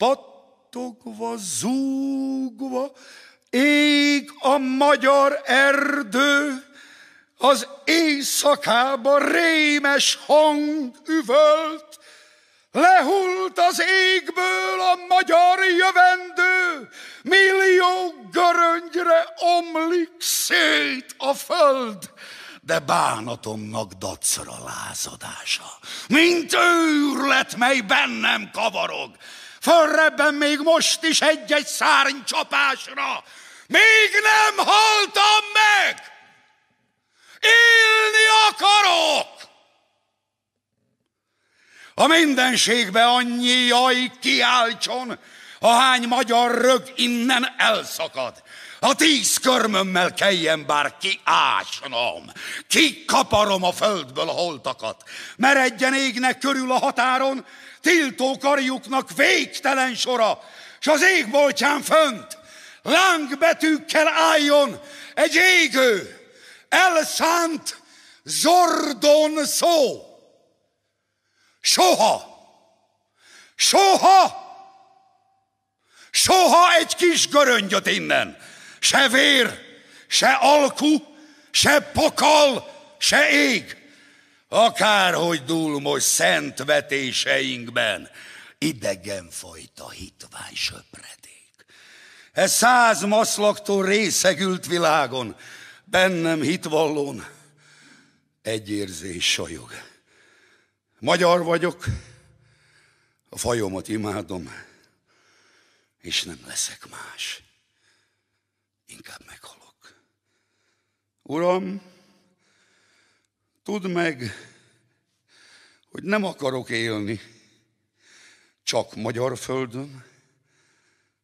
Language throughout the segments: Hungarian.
pattogva, zúgva, ég a magyar erdő, az éjszakába rémes hang üvölt, lehult az égből a magyar jövendő, millió göröngyre omlik szét a föld, de bánatomnak dacra lázadása, mint őrlet, mely bennem kavarog, fölrebben még most is egy-egy szárnycsapásra, még nem haltam meg! Élni akarok! A mindenségbe annyi jaj kiáltson, ahány magyar rög innen elszakad. A tíz körmömmel kelljen bár kiásnom, kikaparom a földből a holtakat, meredjen égnek körül a határon, tiltó karjuknak végtelen sora, s az égboltján fönt lángbetűkkel álljon egy égő, elszánt Zordon szó. Soha, soha, soha egy kis göröngyöt innen, se vér, se alku, se pokal, se ég, akárhogy dúl most szent vetéseinkben, idegen fajta hitvány söpredék. Ez száz maszlaktól részegült világon, bennem hitvallón egy érzés sajog. Magyar vagyok, a fajomat imádom, és nem leszek más. Inkább meghalok. Uram, tudd meg, hogy nem akarok élni csak magyar földön,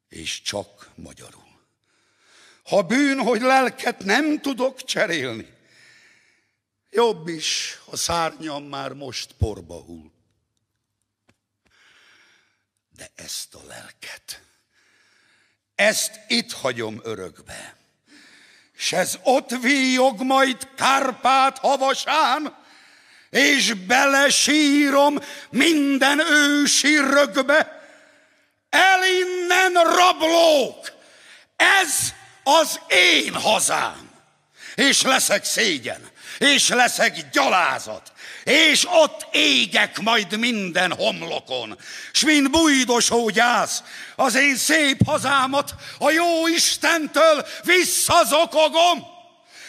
és csak magyarul. Ha bűn, hogy lelket nem tudok cserélni, jobb is, ha szárnyam már most porba hull. De ezt a lelket, ezt itt hagyom örökbe, s ez ott víjog majd Kárpát havasán, és belesírom minden ősi rögbe. El innen rablók! Ez az én hazám. És leszek szégyen, és leszek gyalázat, és ott égek majd minden homlokon, s mint bújdosó gyász, az én szép hazámat a jó Istentől visszazokogom,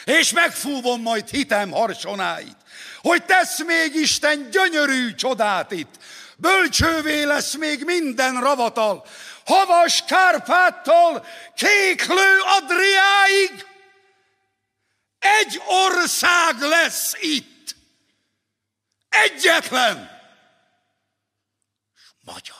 és megfúvom majd hitem harsonáit, hogy tesz még Isten gyönyörű csodát itt, bölcsővé lesz még minden ravatal, havas Kárpáttól kéklő Adriáig. Egy ország lesz itt. Egyetlen. magyar.